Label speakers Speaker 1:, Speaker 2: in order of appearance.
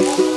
Speaker 1: more.